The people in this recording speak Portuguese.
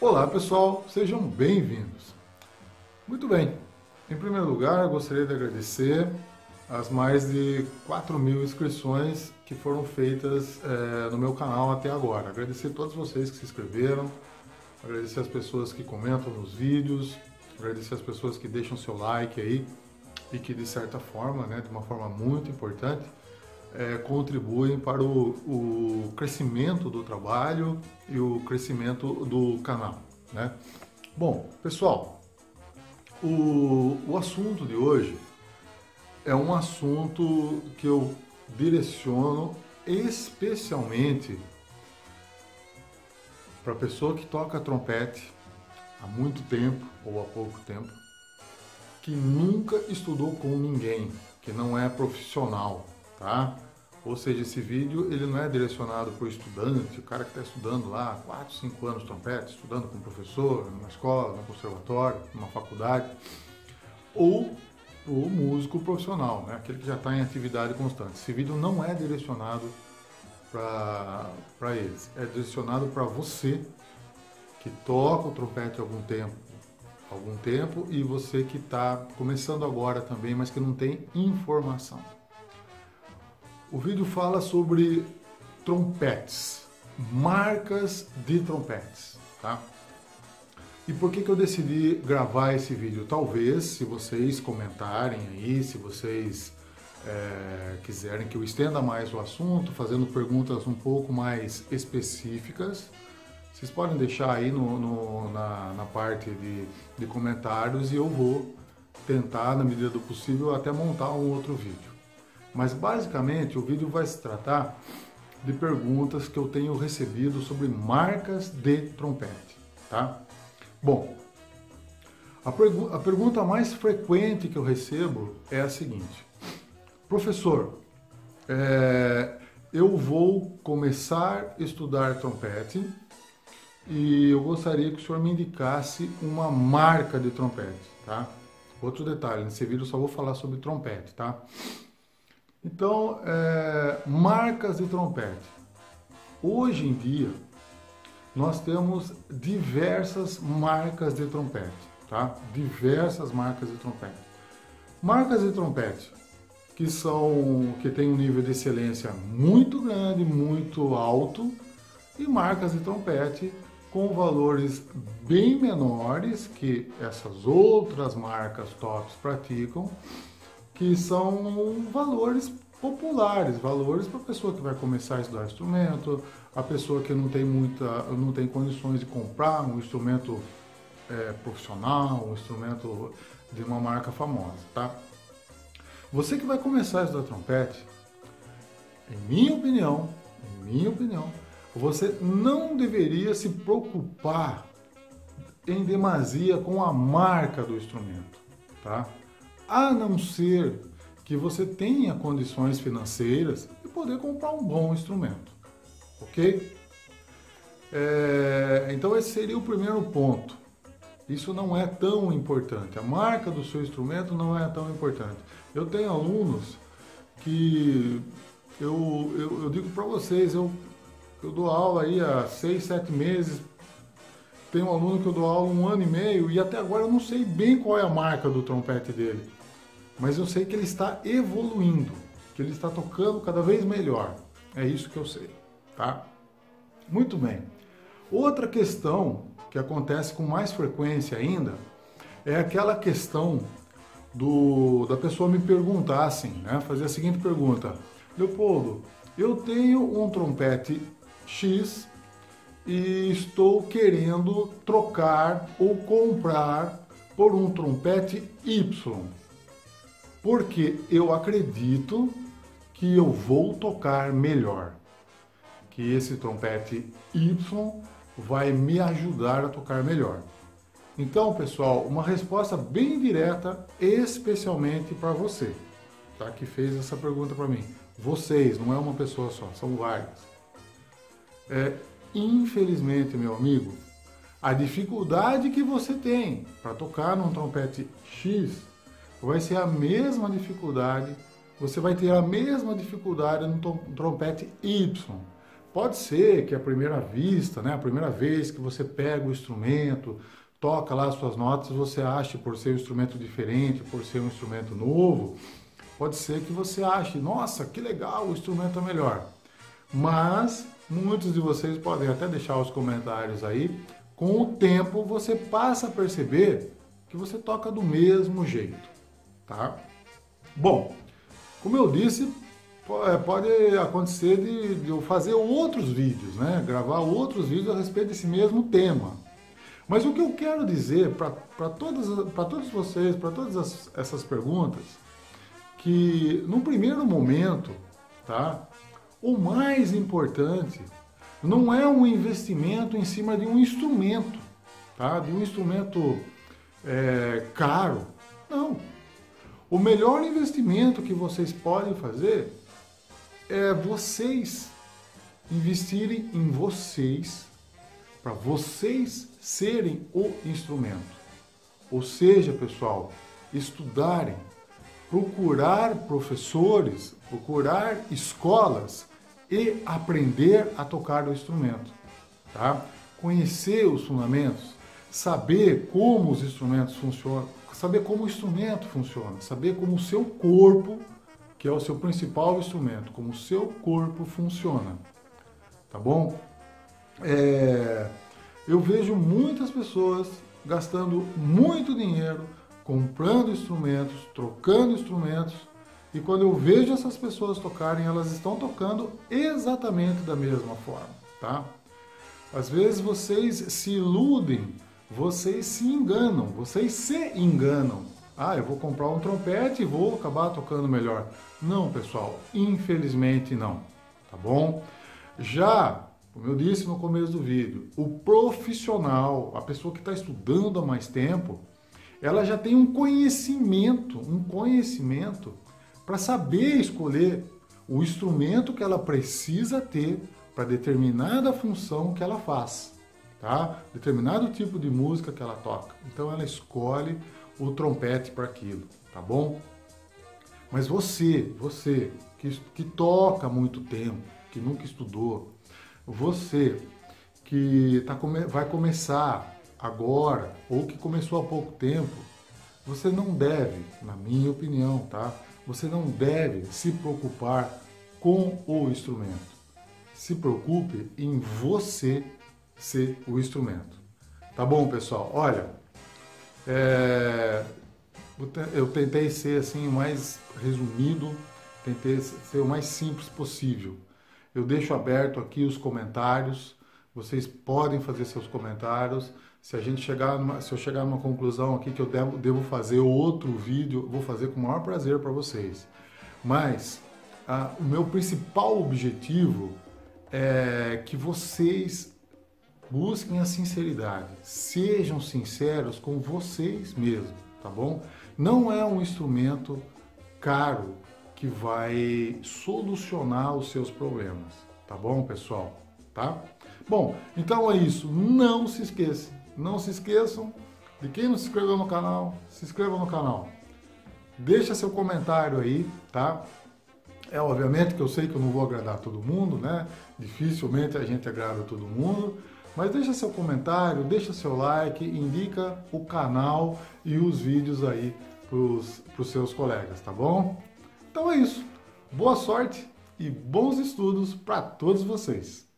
Olá pessoal, sejam bem-vindos. Muito bem, em primeiro lugar gostaria de agradecer as mais de 4 mil inscrições que foram feitas é, no meu canal até agora. Agradecer a todos vocês que se inscreveram, agradecer as pessoas que comentam nos vídeos, agradecer as pessoas que deixam seu like aí e que de certa forma, né, de uma forma muito importante, é, contribuem para o, o, crescimento do trabalho e o crescimento do canal. Né? Bom, pessoal, o, o assunto de hoje é um assunto que eu direciono especialmente para a pessoa que toca trompete há muito tempo ou há pouco tempo, que nunca estudou com ninguém, que não é profissional, tá? Ou seja, esse vídeo ele não é direcionado para o estudante, o cara que está estudando lá 4, 5 anos trompete, estudando com professor, numa escola, no conservatório, numa faculdade, ou o músico profissional, né? aquele que já está em atividade constante. Esse vídeo não é direcionado para eles, é direcionado para você que toca o trompete há algum tempo, algum tempo e você que está começando agora também, mas que não tem informação. O vídeo fala sobre trompetes, marcas de trompetes, tá? E por que, que eu decidi gravar esse vídeo? Talvez, se vocês comentarem aí, se vocês é, quiserem que eu estenda mais o assunto, fazendo perguntas um pouco mais específicas, vocês podem deixar aí no, no, na, na, parte de, de comentários e eu vou tentar, na medida do possível, até montar um outro vídeo. Mas basicamente o vídeo vai se tratar de perguntas que eu tenho recebido sobre marcas de trompete, tá? Bom, a, pergu a pergunta mais frequente que eu recebo é a seguinte: Professor, é, eu vou começar a estudar trompete e eu gostaria que o senhor me indicasse uma marca de trompete, tá? Outro detalhe, nesse vídeo eu só vou falar sobre trompete, tá? Então, é, marcas de trompete. Hoje em dia, nós temos diversas marcas de trompete, tá? Diversas marcas de trompete. Marcas de trompete que são que tem um nível de excelência muito grande, muito alto, e marcas de trompete com valores bem menores que essas outras marcas tops praticam que são valores populares, valores para a pessoa que vai começar a estudar instrumento, a pessoa que não tem muita, não tem condições de comprar um instrumento é, profissional, um instrumento de uma marca famosa, tá? Você que vai começar a estudar trompete, em minha opinião, em minha opinião, você não deveria se preocupar em demasia com a marca do instrumento, tá? A não ser que você tenha condições financeiras de poder comprar um bom instrumento, ok? É, então esse seria o primeiro ponto. Isso não é tão importante. A marca do seu instrumento não é tão importante. Eu tenho alunos que eu, eu, eu digo para vocês, eu, eu dou aula aí há seis, sete meses. Tem um aluno que eu dou aula um ano e meio e até agora eu não sei bem qual é a marca do trompete dele mas eu sei que ele está evoluindo, que ele está tocando cada vez melhor. É isso que eu sei, tá? Muito bem. Outra questão que acontece com mais frequência ainda é aquela questão do, da pessoa me perguntar assim, né? Fazer a seguinte pergunta: Leopoldo, eu tenho um trompete X e estou querendo trocar ou comprar por um trompete Y porque eu acredito que eu vou tocar melhor, que esse trompete Y vai me ajudar a tocar melhor. Então, pessoal, uma resposta bem direta, especialmente para você, tá? Que fez essa pergunta para mim. Vocês, não é uma pessoa só, são várias. É, infelizmente, meu amigo, a dificuldade que você tem para tocar num trompete X vai ser a mesma dificuldade, você vai ter a mesma dificuldade no trompete Y. Pode ser que a primeira vista, né, a primeira vez que você pega o instrumento, toca lá as suas notas, você ache por ser um instrumento diferente, por ser um instrumento novo, pode ser que você ache, nossa, que legal, o instrumento é melhor. Mas muitos de vocês podem até deixar os comentários aí. Com o tempo você passa a perceber que você toca do mesmo jeito, tá? Bom, como eu disse, é, pode acontecer de, de eu fazer outros vídeos, né? Gravar outros vídeos a respeito desse mesmo tema. Mas o que eu quero dizer para todos, vocês, para todas as, essas perguntas, que no primeiro momento, tá? O mais importante não é um investimento em cima de um instrumento, tá? De um instrumento é, caro. Não. O melhor investimento que vocês podem fazer é vocês investirem em vocês, para vocês serem o instrumento. Ou seja, pessoal, estudarem, procurar professores, procurar escolas e aprender a tocar o instrumento, tá? Conhecer os fundamentos, saber como os instrumentos funcionam, saber como o instrumento funciona, saber como o seu corpo, que é o seu principal instrumento, como o seu corpo funciona, tá bom? É, eu vejo muitas pessoas gastando muito dinheiro, comprando instrumentos, trocando instrumentos, e quando eu vejo essas pessoas tocarem, elas estão tocando exatamente da mesma forma, tá? Às vezes vocês se iludem, vocês se enganam, vocês se enganam. Ah, eu vou comprar um trompete e vou acabar tocando melhor. Não, pessoal, infelizmente não, tá bom? Já como eu disse no começo do vídeo, o profissional, a pessoa que está estudando há mais tempo, ela já tem um conhecimento, um conhecimento para saber escolher o instrumento que ela precisa ter para determinada função que ela faz, tá? Determinado tipo de música que ela toca. Então ela escolhe o trompete para aquilo, tá bom? Mas você, você que, que toca há muito tempo, que nunca estudou, você que tá, vai começar agora ou que começou há pouco tempo, você não deve, na minha opinião, tá? Você não deve se preocupar com o instrumento. Se preocupe em você ser o instrumento. Tá bom, pessoal? Olha, é, eu tentei ser assim o mais resumido, tentei ser o mais simples possível. Eu deixo aberto aqui os comentários. Vocês podem fazer seus comentários. Se a gente chegar, numa, se eu chegar numa conclusão aqui que eu devo, devo fazer outro vídeo, vou fazer com o maior prazer para vocês. Mas a, o meu principal objetivo é que vocês busquem a sinceridade, sejam sinceros com vocês mesmos, tá bom? Não é um instrumento caro, que vai solucionar os seus problemas, tá bom, pessoal? Tá? Bom, então é isso. Não se esqueçam, não se esqueçam de quem não se inscreveu no canal, se inscreva no canal. Deixa seu comentário aí, tá? É obviamente que eu sei que eu não vou agradar todo mundo, né? Dificilmente a gente agrada todo mundo, mas deixa seu comentário, deixa seu like, indica o canal e os vídeos aí para os seus colegas, tá bom? Então é isso. Boa sorte e bons estudos para todos vocês.